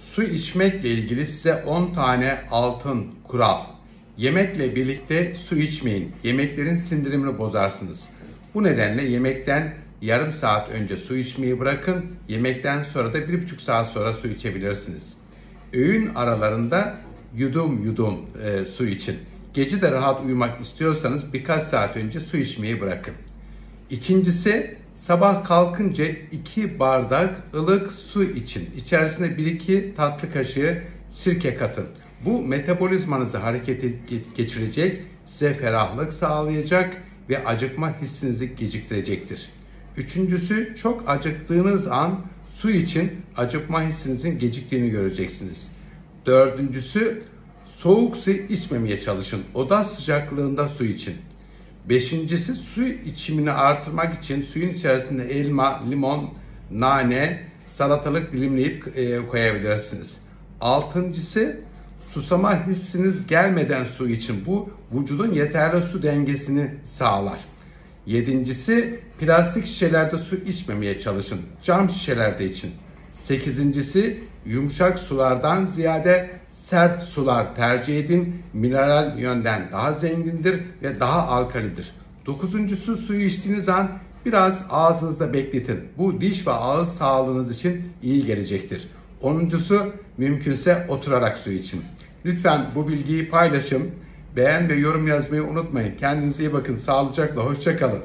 Su içmekle ilgili size 10 tane altın kural. Yemekle birlikte su içmeyin. Yemeklerin sindirimini bozarsınız. Bu nedenle yemekten yarım saat önce su içmeyi bırakın. Yemekten sonra da 1,5 saat sonra su içebilirsiniz. Öğün aralarında yudum yudum e, su için. Gece de rahat uyumak istiyorsanız birkaç saat önce su içmeyi bırakın. İkincisi sabah kalkınca 2 bardak ılık su için. İçerisine 1-2 tatlı kaşığı sirke katın. Bu metabolizmanızı harekete geçirecek, size ferahlık sağlayacak ve acıkma hissinizi geciktirecektir. Üçüncüsü çok acıktığınız an su için acıkma hissinizin geciktiğini göreceksiniz. Dördüncüsü soğuk su içmemeye çalışın. Oda sıcaklığında su için. Beşincisi su içimini artırmak için suyun içerisinde elma, limon, nane, salatalık dilimleyip e, koyabilirsiniz. Altıncısı susama hissiniz gelmeden su için bu vücudun yeterli su dengesini sağlar. Yedincisi plastik şişelerde su içmemeye çalışın. Cam şişelerde için. Sekizincisi yumuşak sulardan ziyade sert sular tercih edin. Mineral yönden daha zengindir ve daha alkalidir. Dokuzuncusu suyu içtiğiniz an biraz ağzınızda bekletin. Bu diş ve ağız sağlığınız için iyi gelecektir. Onuncusu mümkünse oturarak su için. Lütfen bu bilgiyi paylaşın. Beğen ve yorum yazmayı unutmayın. Kendinize iyi bakın. Sağlıcakla. Hoşçakalın.